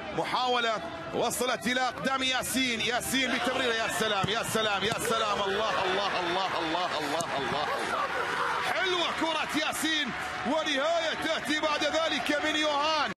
محاولة وصلت إلى أقدام ياسين. ياسين بتمريرة. يا سلام يا سلام يا سلام. الله الله الله الله الله الله, الله. حلوة كرة ياسين. ونهاية تأتي بعد